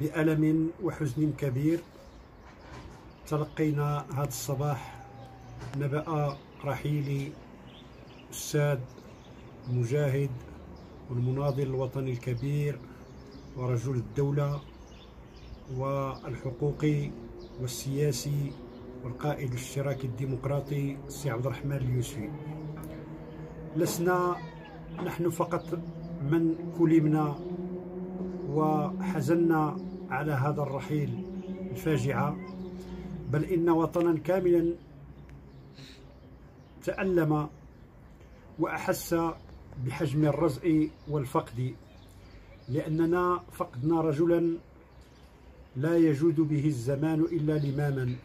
بألم وحزن كبير. تلقينا هذا الصباح نبأ رحيل أستاذ المجاهد والمناضل الوطني الكبير ورجل الدولة والحقوقي والسياسي والقائد الاشتراكي الديمقراطي السي عبد الرحمن اليوسفي. لسنا نحن فقط من كلمنا وحزنا على هذا الرحيل الفاجعة. بل إن وطنا كاملا تألم وأحس بحجم الرزء والفقد لأننا فقدنا رجلا لا يجود به الزمان إلا لماما.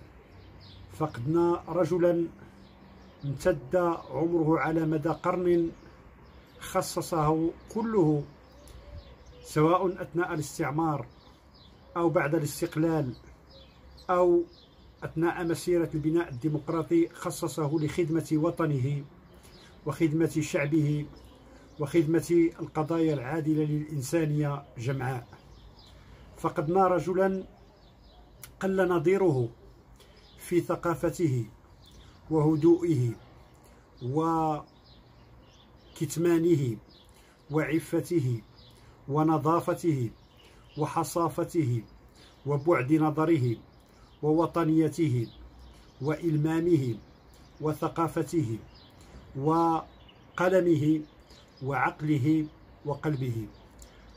فقدنا رجلا امتد عمره على مدى قرن خصصه كله سواء أثناء الاستعمار أو بعد الاستقلال أو أثناء مسيرة البناء الديمقراطي خصصه لخدمة وطنه وخدمة شعبه وخدمة القضايا العادلة للإنسانية جمعاء. فقدنا رجلا قل نظيره في ثقافته وهدوئه وكتمانه وعفته ونظافته وحصافته وبعد نظره ووطنيته وإلمامه وثقافته وقلمه وعقله وقلبه.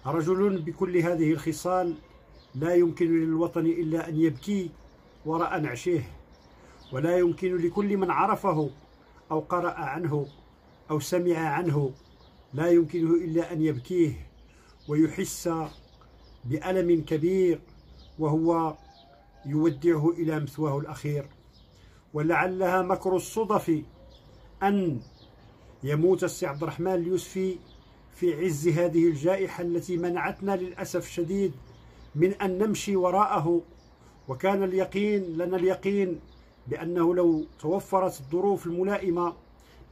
رجل بكل هذه الخصال لا يمكن للوطن إلا أن يبكي وراء نعشه ولا يمكن لكل من عرفه أو قرأ عنه أو سمع عنه لا يمكنه إلا أن يبكيه. ويحس بألم كبير وهو يودعه إلى مثواه الأخير. ولعلها مكر الصدف أن يموت السي عبد الرحمن اليوسفي في عز هذه الجائحة التي منعتنا للأسف الشديد من أن نمشي وراءه. وكان اليقين لنا اليقين بأنه لو توفرت الظروف الملائمة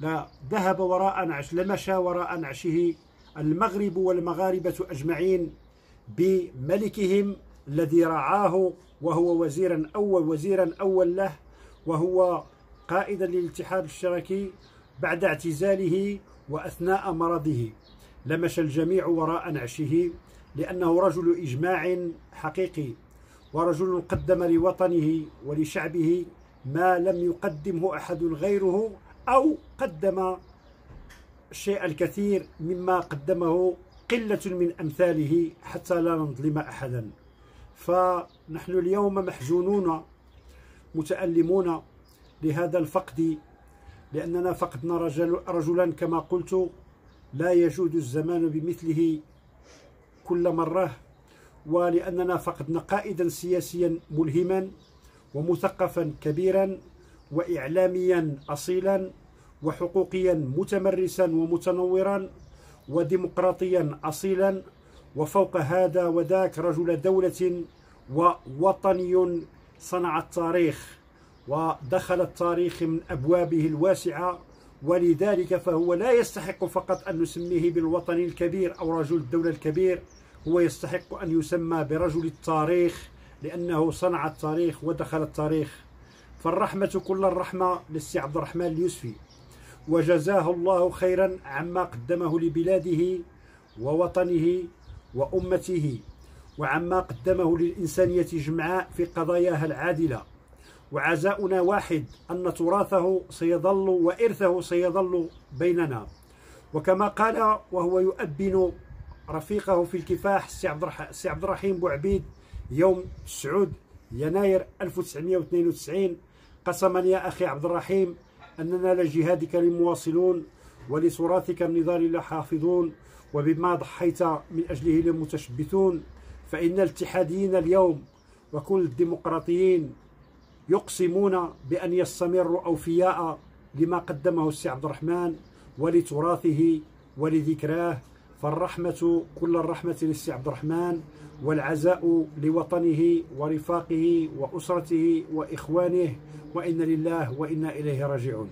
لذهب وراء نعش لمشى وراء نعشه. المغرب والمغاربة أجمعين بملكهم الذي رعاه وهو وزيرا أول وزيرا أول له وهو قائدا للاتحاد الاشتراكي بعد اعتزاله وأثناء مرضه. لمش الجميع وراء نعشه لأنه رجل إجماع حقيقي ورجل قدم لوطنه ولشعبه ما لم يقدمه أحد غيره أو قدم الشيء الكثير مما قدمه قلة من أمثاله حتى لا نظلم أحدا. فنحن اليوم محزونون متألمون لهذا الفقد لأننا فقدنا رجل رجلا كما قلت لا يجود الزمان بمثله كل مرة ولأننا فقدنا قائدا سياسيا ملهما ومثقفا كبيرا وإعلاميا أصيلا وحقوقيا متمرسا ومتنورا وديمقراطيا أصيلا وفوق هذا وذاك رجل دولة ووطني صنع التاريخ ودخل التاريخ من أبوابه الواسعة ولذلك فهو لا يستحق فقط أن نسميه بالوطن الكبير أو رجل الدولة الكبير هو يستحق أن يسمى برجل التاريخ لأنه صنع التاريخ ودخل التاريخ. فالرحمة كل الرحمة للسي عبد الرحمن اليوسفي. وجزاه الله خيرا عما قدمه لبلاده ووطنه وأمته وعما قدمه للإنسانية جمعاء في قضاياها العادلة. وعزاؤنا واحد أن تراثه سيظل وإرثه سيظل بيننا. وكما قال وهو يؤبن رفيقه في الكفاح السي عبد الرحيم بوعبيد يوم 9 يناير 1992 قسما يا أخي عبد الرحيم أننا لجهادك لمواصلون ولتراثك النضال لحافظون وبما ضحيت من أجله لمتشبثون فإن الاتحاديين اليوم وكل الديمقراطيين يقسمون بأن يستمروا أوفياء لما قدمه السي عبد الرحمن ولتراثه ولذكراه فالرحمة كل الرحمة للسي عبد الرحمن والعزاء لوطنه ورفاقه وأسرته وإخوانه وإن لله وإنا إليه راجعون.